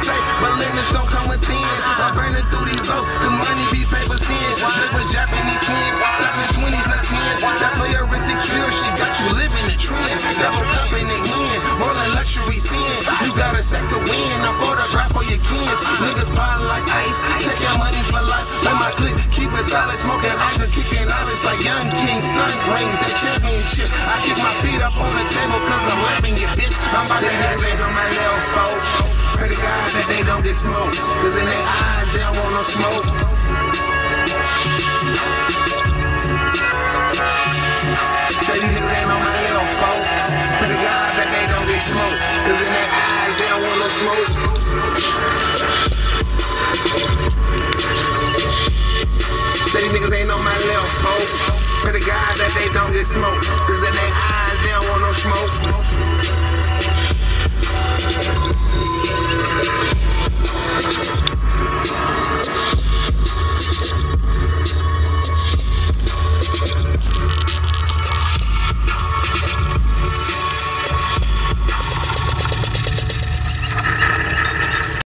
say, but limits don't come within. I'm burning through these lows, cause money be paper sin. Just with Japanese twins, stuffing 20s, not 10s. That playeristic chill, she got you living the trend. Double cup in the hand, rolling luxury sin. You got a stack to win, a photograph for your kids. Niggas buying like ice, take your money for life. Let my click, keep it solid, smoking ices, kicking iris like young king, stunt rings, that championship. I kick my feet up on the table, cause I'm laughing you, bitch. I'm about to have it on my little folk. They don't get smoked, cause in their eyes, they don't want no smoke. Say these niggas ain't on my little folk. Pray to God that they don't get smoked, cause in their eyes, they don't want no smoke. Say these niggas ain't on my level, folks. Pray to God that they don't get smoked.